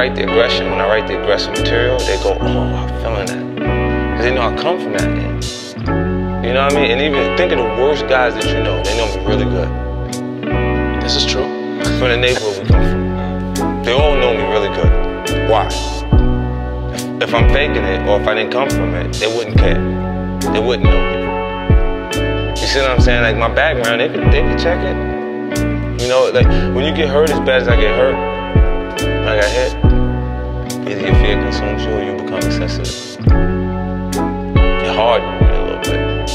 write the aggression, when I write the aggressive material, they go, oh, I'm feeling that. Because they know I come from that end. You know what I mean? And even think of the worst guys that you know, they know me really good. This is true. From the neighborhood we come from. They all know me really good. Why? If, if I'm faking it or if I didn't come from it, they wouldn't care. They wouldn't know me. You see what I'm saying? Like my background, they could, they could check it. You know, like when you get hurt as bad as I get hurt, I got hit, you become. It hardened me a little bit.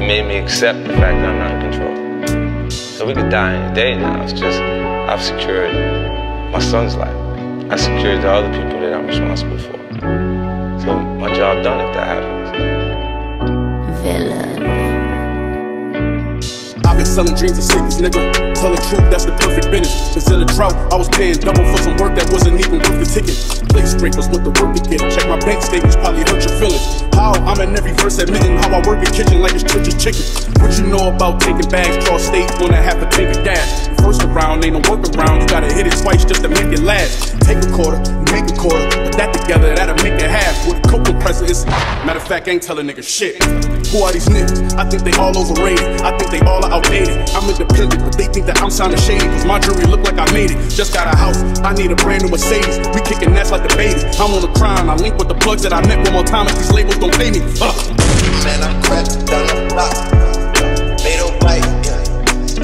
It made me accept the fact that I'm not in control. So we could die any day now. It's just I've secured my son's life. I secured the other people that I'm responsible for. So my job done if that happens. Villain. I've been selling dreams of sleepers, nigga. Tell the truth, that's the perfect business. Cause in a drought, I was paying double for some work that wasn't even worth the ticket. Play scrapers with the bank statements, probably hurt your feelings. How I'm in every verse admitting how I work in kitchen like it's church's chicken. What you know about taking bags cross state when I have to take a dash? First around, ain't no workaround. You gotta hit it twice just to make it last. Take a quarter, make a quarter, put that together, that'll make it half. With a coke compressor, it's matter of fact, ain't telling niggas shit. Who are these niggas? I think they all overrated. I think they all are outdated. I'm independent, I'm shady. Cause my jewelry look like I made it. Just got a house, I need a brand new Mercedes. We kicking ass like the babies. I'm on the crime, I link with the plugs that I met one more time if these labels don't pay me. Uh. Man, I'm crept down the block. Made a right, yeah.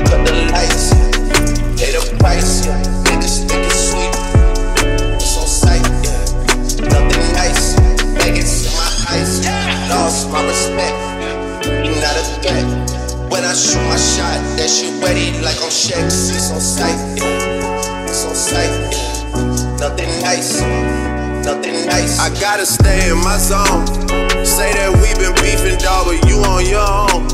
Cut the lights, yeah. Pay the price, yeah. Niggas think it's sweet. It's on yeah. Nothing nice. Maggots in my eyes. Lost my respect. You're not a threat. When I shoot my shot, that shit wetty like on Shex. It's on sight. It's on sight. Nothing nice. Nothing nice. I gotta stay in my zone. Say that we been beefing, dog, but you on your own.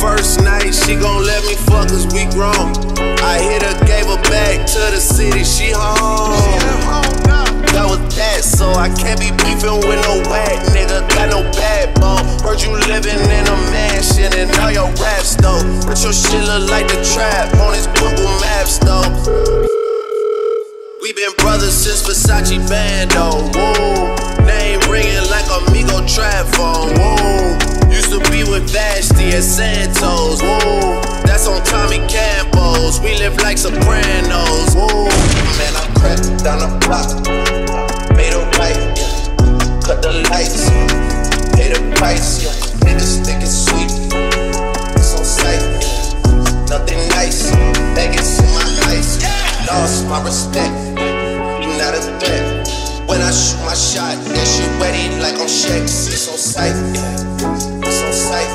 First night, she gon' let me fuck cause we grown. I hit her, gave her back to the city, she home. Your shit look like the trap on his Google Maps though. We been brothers since Versace Bando. Whoa. lost my respect. Not a threat. When I shoot my shot, that shit wetty like on Shex. It's on sight. It's on sight.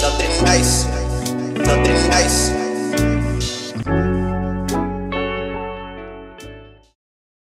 Nothing nice, nothing nice.